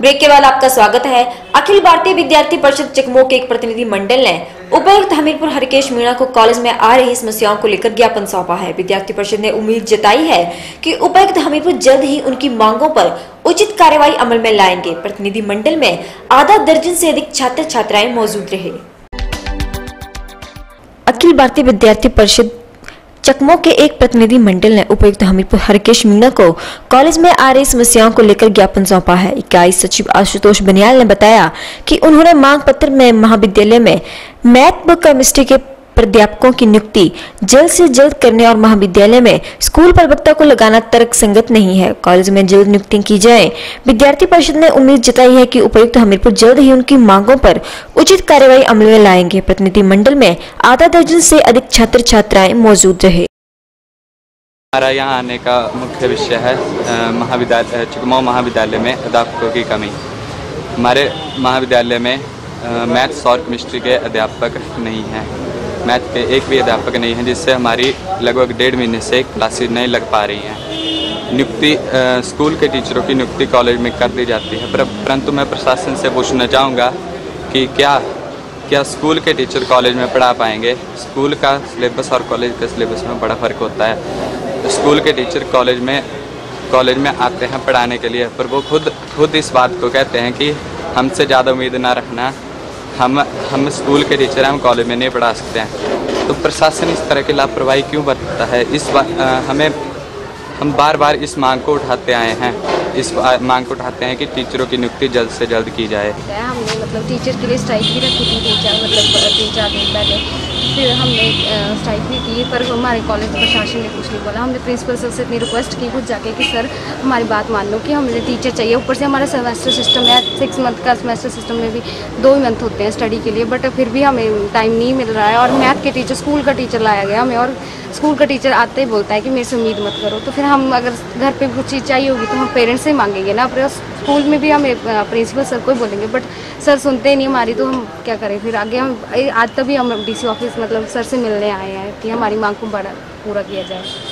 Break के बाद आपका स्वागत है। अखिल भारतीय विद्यार्थी परिषद चकमो के एक प्रतिनिधि मंडल ने उपायुक्त हमीरपुर हरकेश मीणा को कॉलेज में आ रही समस्याओं को लेकर ज्ञापन सौंपा है। विद्यार्थी परिषद ने उम्मीद जताई है कि उपायुक्त हमीरपुर जल्द ही उनकी मांगों पर उचित कार्यवाही अमल में लाएँगे। प्रतिनिधि मंडल में आधा दर्जन से अधिक छात्र छात्राएँ मौजूद रहे अखिल भारतीय विद्यार्थी परिषद चकमो के एक प्रतिनिधि मंडल ने उपायुक्त हमीरपुर हरकेश मीणा को कॉलेज में आ रही समस्याओं को लेकर ज्ञापन सौंपा है। इकाई सचिव आशुतोष बनियाल ने बताया कि उन्होंने मांग पत्र में महाविद्यालय में मैथ व केमिस्ट्री के प्राध्यापकों की नियुक्ति जल्द से जल्द करने और महाविद्यालय में स्कूल प्रवक्ता को लगाना तर्क संगत नहीं है। कॉलेज में जल्द नियुक्ति की जाए। विद्यार्थी परिषद ने उम्मीद जताई है कि उपायुक्त हमीरपुर जल्द ही उनकी मांगों पर उचित कार्यवाही अमल में लाएँगे। प्रतिनिधि मंडल में आधा दर्जन से अधिक छात्र छात्राएँ मौजूद रहे। हमारा यहाँ आने का मुख्य विषय है महाविद्यालय चिकमो महाविद्यालय में अध्यापकों की कमी। हमारे महाविद्यालय में मैथ्स और केमिस्ट्री के अध्यापक नहीं हैं। मैथ के एक भी अध्यापक नहीं हैं, जिससे हमारी लगभग डेढ़ महीने से क्लासेज नहीं लग पा रही हैं। नियुक्ति स्कूल के टीचरों की नियुक्ति कॉलेज में कर दी जाती है, पर, परंतु मैं प्रशासन से पूछना चाहूँगा कि क्या क्या स्कूल के टीचर कॉलेज में पढ़ा पाएँगे? स्कूल का सिलेबस और कॉलेज के सिलेबस में बड़ा फ़र्क होता है। स्कूल के टीचर कॉलेज में कॉलेज में आते हैं पढ़ाने के लिए, पर वो खुद खुद इस बात को कहते हैं कि हमसे ज़्यादा उम्मीद ना रखना हम हम स्कूल के टीचर हैं, हम कॉलेज में नहीं पढ़ा सकते हैं। तो प्रशासन इस तरह की लापरवाही क्यों बरतता है? इस बार हमें, हम बार बार इस मांग को उठाते आए हैं। इस मांग को उठाते हैं कि टीचरों की नियुक्ति जल्द से जल्द की जाए। हमने मतलब टीचर के लिए स्ट्राइक भी रखी थी तीन चार मतलब तीन चार दिन पहले? फिर हमने स्ट्राइक भी की, पर हमारे कॉलेज प्रशासन ने कुछ नहीं बोला। हमने प्रिंसिपल सर से इतनी रिक्वेस्ट की खुद जाके कि सर हमारी बात मान लो कि हमें टीचर चाहिए। ऊपर से हमारा सेमेस्टर सिस्टम है सिक्स मंथ का सेमेस्टर सिस्टम में भी दो ही मंथ होते हैं स्टडी के लिए बट फिर भी हमें टाइम नहीं मिल रहा है और मैथ के टीचर स्कूल का टीचर लाया गया हमें और स्कूल का टीचर आते ही बोलता है कि मेरे से उम्मीद मत करो। तो फिर हम अगर घर पर कुछ चीज़ चाहिए होगी तो हम पेरेंट्स से मांगेंगे ना अपने स्कूल में भी हम प्रिंसिपल सर को ही बोलेंगे, बट सर सुनते नहीं, हमारी तो हम क्या करें? फिर आगे हम आज आज तभी हम डीसी ऑफ़िस मतलब सर से मिलने आए हैं कि हमारी मांग को बड़ा, पूरा किया जाए।